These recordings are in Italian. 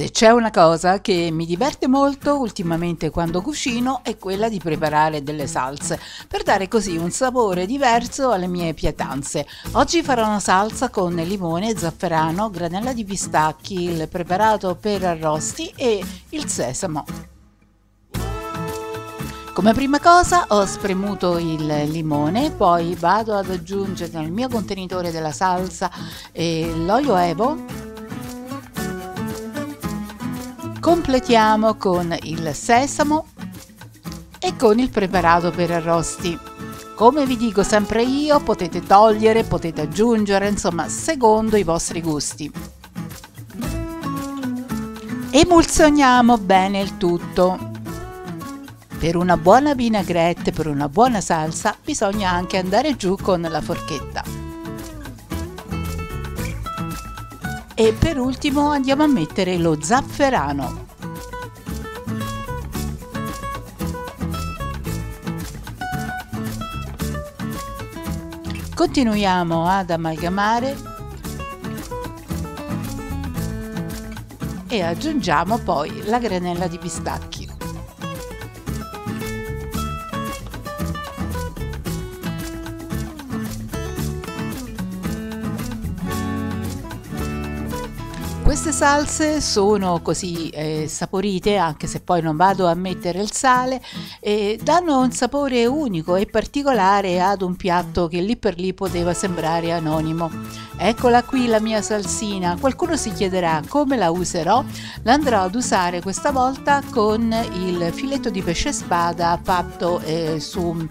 Se c'è una cosa che mi diverte molto ultimamente quando cucino è quella di preparare delle salse, per dare così un sapore diverso alle mie pietanze. Oggi farò una salsa con limone, zafferano, granella di pistacchi, il preparato per arrosti e il sesamo. Come prima cosa ho spremuto il limone, poi vado ad aggiungere nel mio contenitore della salsa eh, l'olio evo completiamo con il sesamo e con il preparato per arrosti. Come vi dico sempre io, potete togliere, potete aggiungere, insomma, secondo i vostri gusti. Emulsioniamo bene il tutto. Per una buona vinaigrette, per una buona salsa, bisogna anche andare giù con la forchetta. E per ultimo andiamo a mettere lo zafferano. Continuiamo ad amalgamare e aggiungiamo poi la granella di pistacchi. Queste salse sono così eh, saporite, anche se poi non vado a mettere il sale, e danno un sapore unico e particolare ad un piatto che lì per lì poteva sembrare anonimo. Eccola qui la mia salsina. Qualcuno si chiederà come la userò. L'andrò ad usare questa volta con il filetto di pesce spada fatto eh, su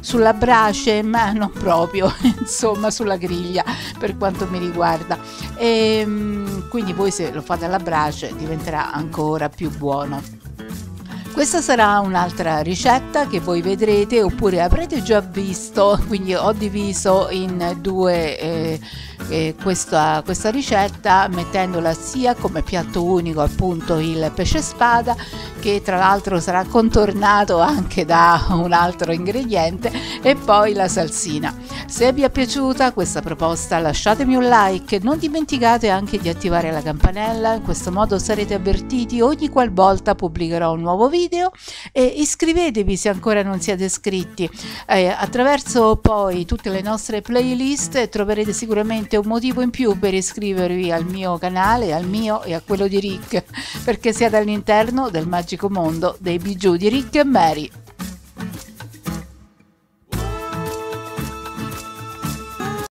sulla brace, ma non proprio, insomma sulla griglia per quanto mi riguarda. E, ehm, quindi poi se lo fate alla brace diventerà ancora più buono. Questa sarà un'altra ricetta che voi vedrete oppure avrete già visto, quindi ho diviso in due eh, eh, questa, questa ricetta mettendola sia come piatto unico appunto il pesce spada che tra l'altro sarà contornato anche da un altro ingrediente e poi la salsina. Se vi è piaciuta questa proposta lasciatemi un like, non dimenticate anche di attivare la campanella, in questo modo sarete avvertiti ogni qualvolta pubblicherò un nuovo video e iscrivetevi se ancora non siete iscritti. Eh, attraverso poi tutte le nostre playlist troverete sicuramente un motivo in più per iscrivervi al mio canale, al mio e a quello di Rick, perché siete all'interno del magico mondo dei bijou di Rick e Mary.